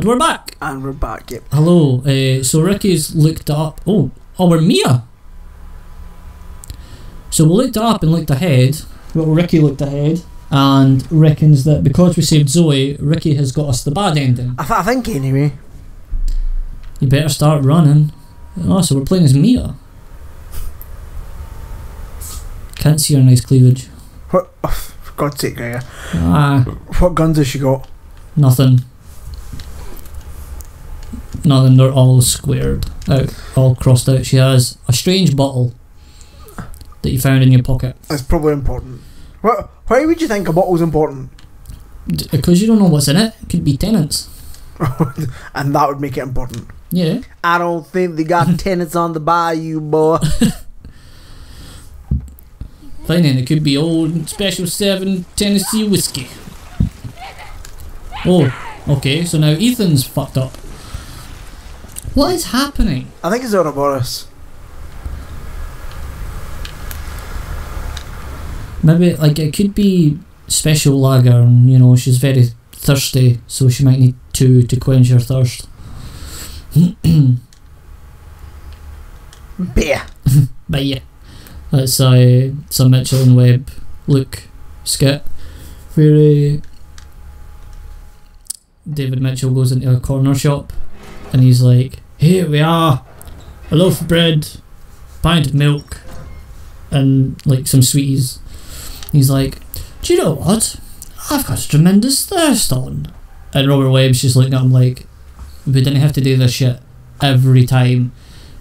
And we're back. And we're back, yep. Hello. Uh, so Rikki's looked up. Oh, oh, we're Mia. So we looked up and looked ahead. Well, Rikki looked ahead and reckons that because we saved Zoe, Rikki has got us the bad ending. I, th- I think anyway. You better start running. Oh, so we're playing as Mia. Can't see her nice cleavage. What? Oh, for God's sake, Gregor. Ah, What guns has she got? nothing. Nothing. They're all squared out, all crossed out. She has a strange bottle that you found in your pocket. That's probably important. What? Why would you think a bottle's important? Because you don't know what's in it. It could be tenants. and that would make it important. Yeah. I don't think they got tenants on the bayou, boy. Fine then, it could be old Special 7 Tennessee whiskey. Oh, okay, so now Ethan's fucked up. What is happening? I think it's Ouroboros. Maybe, like, it could be special lager, and, you know, she's very thirsty, so she might need two to quench her thirst. Beer. Beer. that's uh, some Mitchell and Webb look skit where uh, David Mitchell goes into a corner shop and he's like, "Here we are, a loaf of bread, pint of milk, and like some sweeties." He's like, "Do you know what? I've got a tremendous thirst on." And Robert Webb's just looking at him like, "We didn't have to do this shit every time."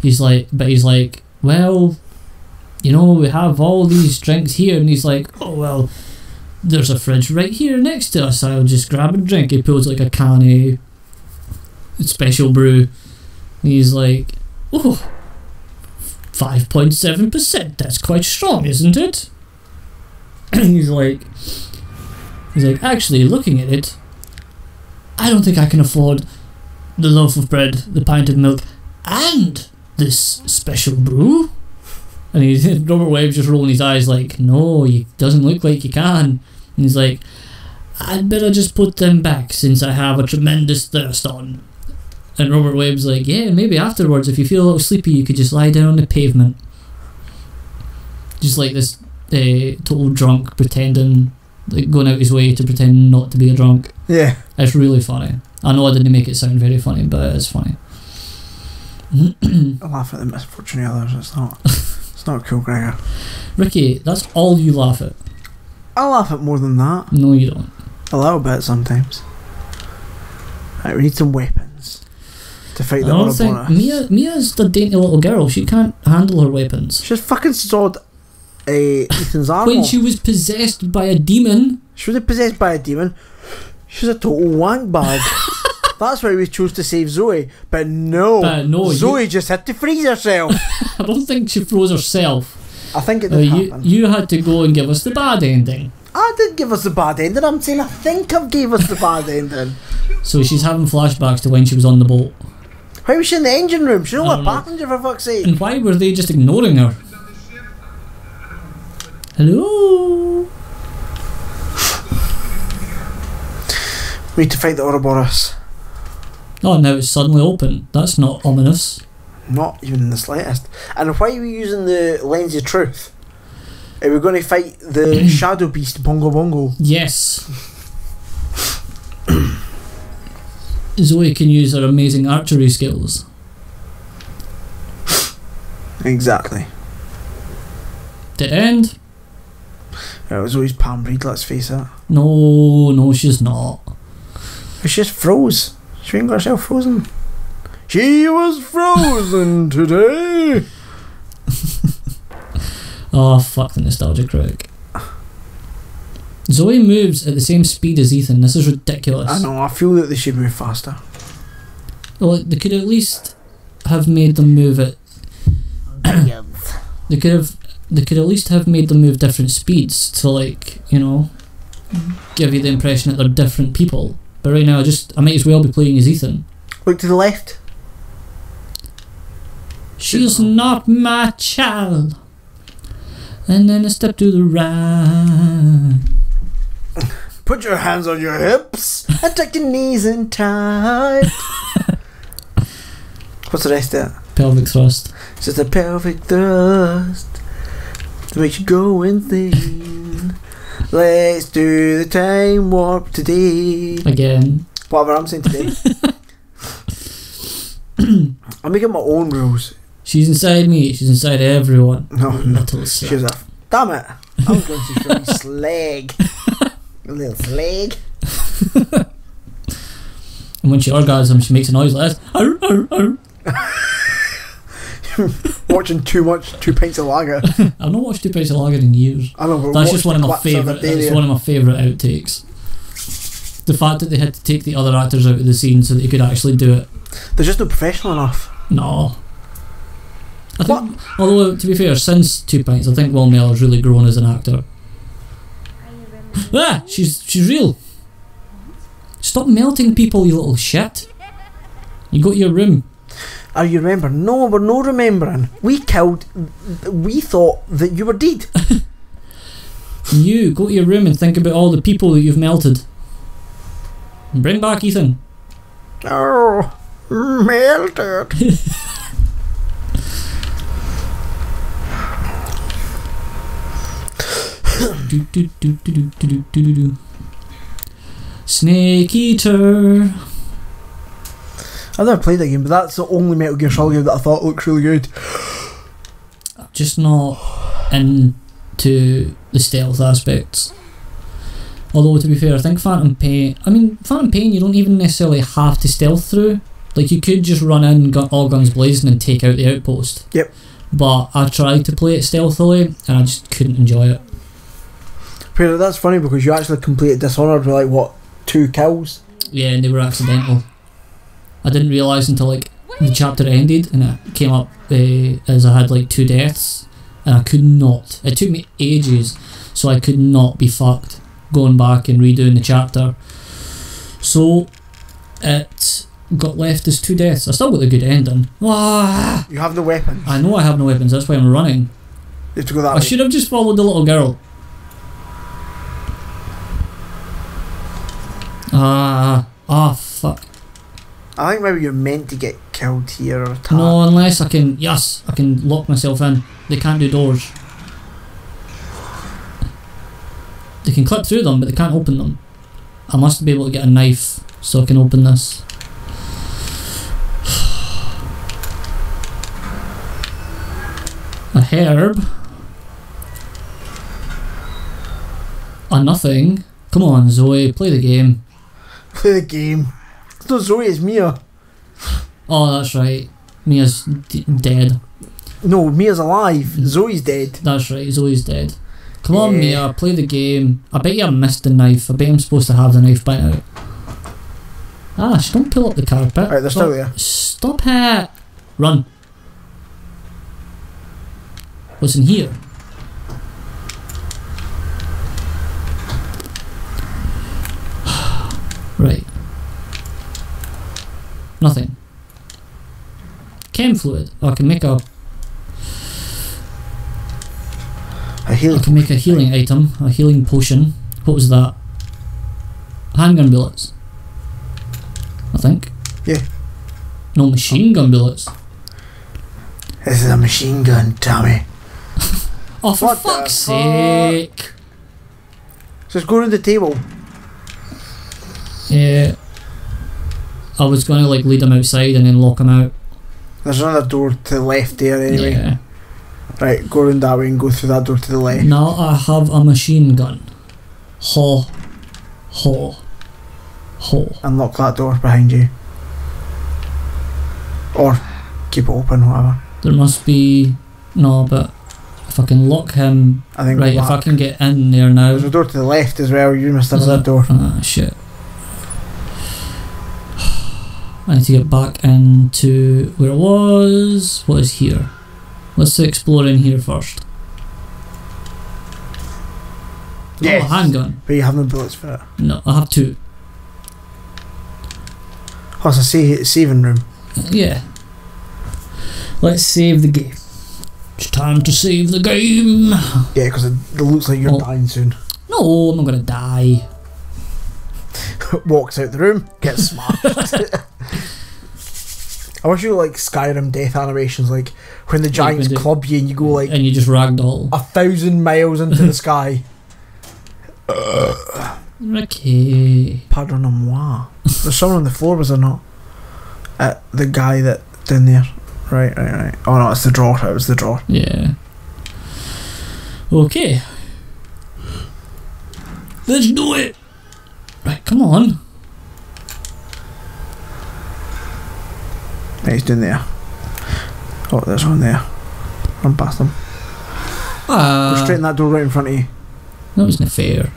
He's like, but he's like, well, you know, we have all these drinks here, and he's like, oh well, there's a fridge right here next to us. I'll just grab a drink. He pulls like a can of special brew. He's like, oh, 5.7%. That's quite strong, isn't it? And he's like, he's like, actually, looking at it, I don't think I can afford the loaf of bread, the pint of milk, and this special brew. And he's Robert Webb's just rolling his eyes like, no, it doesn't look like you can. And he's like, I'd better just put them back since I have a tremendous thirst on. And Robert Webb's like, yeah, maybe afterwards, if you feel a little sleepy, you could just lie down on the pavement. Just like this uh, total drunk pretending, like going out his way to pretend not to be a drunk. Yeah. It's really funny. I know I didn't make it sound very funny, but it's funny. I laugh at the misfortune of others. It's not. It's not cool, Gregor. Rikki, that's all you laugh at. I laugh at more than that. No, you don't. A little bit sometimes. Right, we need some weapons to fight the Ouroboros. Mia. Mia's the dainty little girl. She can't handle her weapons. She's fucking sawed uh, Ethan's arm When off. she was possessed by a demon, She was possessed by a demon. She's a total wank bag. That's why we chose to save Zoe. But no, But no, Zoe just had to freeze herself. I don't think she froze herself. I think it Uh, you, you had to go and give us the bad ending. I didn't give us the bad ending. I'm saying I think I've gave us the bad ending. So she's having flashbacks to when she was on the boat. Why was she in the engine room? She's not a don't know. passenger for fuck's sake. And why were they just ignoring her? Hello? We need to fight the Ouroboros. Oh, now it's suddenly open. That's not ominous. Not even in the slightest. And why are we using the lens of truth? Are we going to fight the shadow beast Bongo Bongo? Yes. Zoe can use her amazing archery skills. Exactly. The end? It was always palm read, let's face it. No, no, she's not. She just froze. She ain't got herself frozen. She was frozen today. Oh, fuck the nostalgia critic. Zoe moves at the same speed as Ethan. This is ridiculous. I know, I feel that they should move faster. Well, they could at least have made them move at. they could have. They could at least have made them move different speeds to like you know, give you the impression that they're different people. But right now, I just I might as well be playing as Ethan. Look to the left. She's not my child. And then I step to the right. Put your hands on your hips and tuck your knees in tight. What's the rest of it? Pelvic thrust. It's just a pelvic thrust to make you go insane. Let's do the time warp today. Again. Whatever I'm saying today. I'm making my own rules. She's inside me. She's inside everyone. No, no. Little She slut. was a damn it. I'm going to show you slag. Little slag. And when she orgasms, she makes a noise like this. Arr, arr, arr. Watching too much, two pints of lager. I've not watched Two Pints of Lager in years. I know, That's just one of my favourite. other day It's there. one of my favourite outtakes. The fact that they had to take the other actors out of the scene so that they could actually do it. They're just not professional enough. No. I think, although to be fair, since Two Pints, I think Will Mellor's really grown as an actor. Ah, she's she's real. Stop melting people, you little shit. You go to your room. Are you remember? No, we're no remembering. We killed. We thought that you were dead. You go to your room and think about all the people that you've melted. And bring back Ethan. Oh, melted. do, do, do, do, do, do, do, do. Snake Eater. I've never played that game, but that's the only Metal Gear Solid game that I thought looked really good. Just not into the stealth aspects. Although to be fair, I think Phantom Pain. I mean, Phantom Pain, you don't even necessarily have to stealth through. Like you could just run in, gun, all guns blazing, and take out the outpost. Yep. But I tried to play it stealthily, and I just couldn't enjoy it. But that's funny because you actually completed Dishonored with like what two kills. Yeah, and they were accidental. I didn't realise until like the chapter ended and it came up uh, as I had like two deaths and I could not. It took me ages, so I could not be fucked going back and redoing the chapter. So it got left as two deaths. I still got the good ending. Ah, You have no weapons. I know I have no weapons. That's why I'm running. You have to go that I way. should have just followed the little girl. Ah, ah, fuck. I think maybe you're meant to get killed here or attacked. No, unless I can. Yes, I can lock myself in. They can't do doors. They can clip through them, but they can't open them. I must be able to get a knife so I can open this. A herb. A nothing. Come on, Zoe, play the game. Play the game. It's not Zoe, it's Mia. Oh, that's right. Mia's d- dead. No, Mia's alive. Zoe's dead. That's right, Zoe's dead. Come on, Yeah. Mia, play the game. I bet you I missed the knife. I bet I'm supposed to have the knife by now. Ah, she don't pull up the carpet. Right, they're Stop- still there. Stop it! Run. What's in here? right. Nothing. Chem fluid. Oh, I can make a A healing. I can make a healing item, a healing potion. What was that? Handgun bullets. I think. Yeah. No machine gun bullets. This is a machine gun, Tommy. Oh, for What fuck's fuck? sake! Just go to the table. Yeah. I was going to like lead him outside and then lock him out. There's another door to the left there anyway. Yeah. Right, go around that way and go through that door to the left. Now I have a machine gun. Ho. Ho. Ho. And lock that door behind you. Or keep it open, whatever. There must be. No, but if I can lock him. I think Right, go if I can get in there now. There's a door to the left as well, you missed Is another door. Ah, shit. I need to get back into where it was. What is here? Let's explore in here first. Yes. Oh, handgun. But you have no bullets for it. No, I have two. Oh, it's a sa- saving room. Yeah. Let's save the game. It's time to save the game. Yeah, because it, it looks like you're Oh. dying soon. No, I'm not gonna die. walks out the room, gets smashed. I wish you were like Skyrim death animations, like when the giants they- club you and you go like and you just ragdoll. a thousand miles into the sky. Rikki. Pardon-moi. There's someone on the floor, was there not? Uh, the guy that down there. Right, right, right. Oh no, it's the drawer. It was the drawer. Yeah. Okay. Let's do it. Right, come on. He's down there. Oh, there's one there. Run past him. Ah, Go straight in that door right in front of you. that wasn't fair.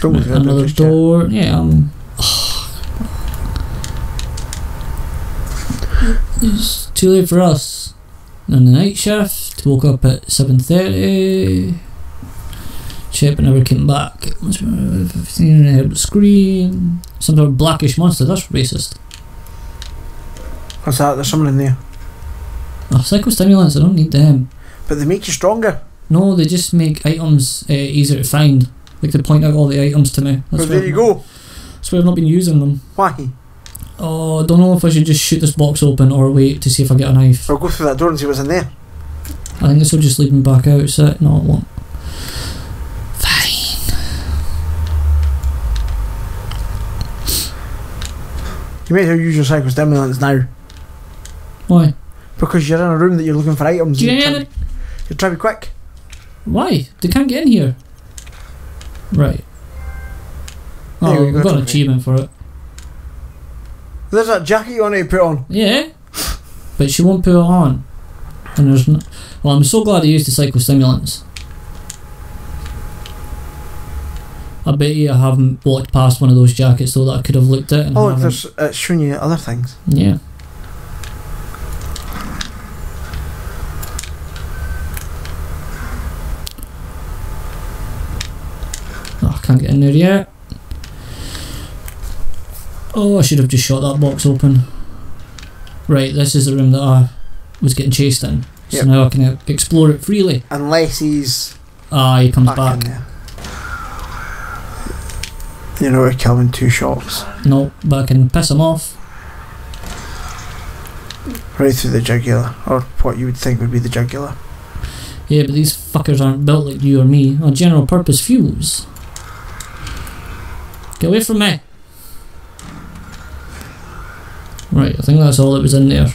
Don't go through that door Another yet. door. Yeah. Um, it's too late for us. On the night shift, woke up at seven thirty. Chip never came back. Fifteen heard the screen. Some sort of blackish monster. That's racist. What's that? There's someone in there. Oh, psychostimulants. I don't need them. But they make you stronger. No, they just make items uh, easier to find. Like they point out all the items to me. Well, why there you not- go. That's why I've not been using them. Why? Oh, I don't know if I should just shoot this box open or wait to see if I get a knife. I'll go through that door and see what's in there. I think this will just lead me back out. So no, it won't. Fine. You may as well use your psychostimulants now. Why? Because you're in a room that you're looking for items. and You're trying, you're trying to be quick. Why? They can't get in here. Right. Oh, we have go, got an achievement for it. There's that jacket you want to put on. Yeah, but she won't put it on. And there's no. Well, I'm so glad I used the psychostimulants. I bet you I haven't walked past one of those jackets though that I could have looked at. And oh, haven't. there's it's showing you other things. Yeah. Oh, I can't get in there yet. Oh, I should have just shot that box open. Right, this is the room that I was getting chased in. So Yep. now I can uh, explore it freely. Unless he's Ah, he comes back, back. In. You know, we're killing two shots. No, but I can piss him off. Right through the jugular. Or what you would think would be the jugular. Yeah, but these fuckers aren't built like you or me. A general purpose fuse. Get away from me. Right, I think that's all that was in there.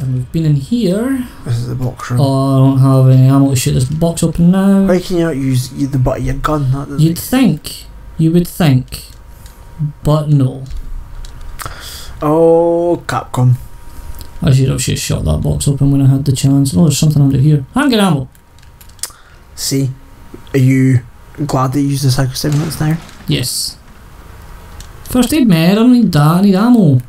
And we've been in here. This is the box room. Oh, I don't have any ammo to shoot this box open now. Why can you not use the butt of your gun? That You'd think. You would think. But no. Oh, Capcom. I should have just shot that box open when I had the chance. Oh, there's something under here. Handgun ammo. See, are you glad that you used the psychostimulants now? Yes. First aid, med, I don't need that. I need ammo.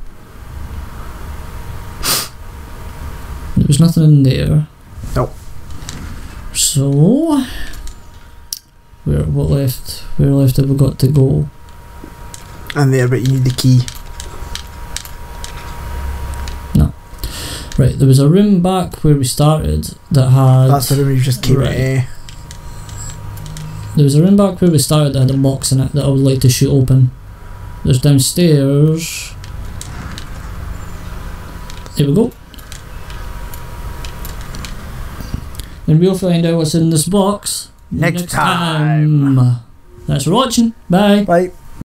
There was nothing in there. Nope. So, where what left? Where left have we got to go? And there, but you need the key. No. Right, there was a room back where we started that had. That's the room you just came Right. out of. There was a room back where we started that had a box in it that I would like to shoot open. There's downstairs. There we go. And we'll find out what's in this box Next time. time. Thanks for watching. Bye. Right.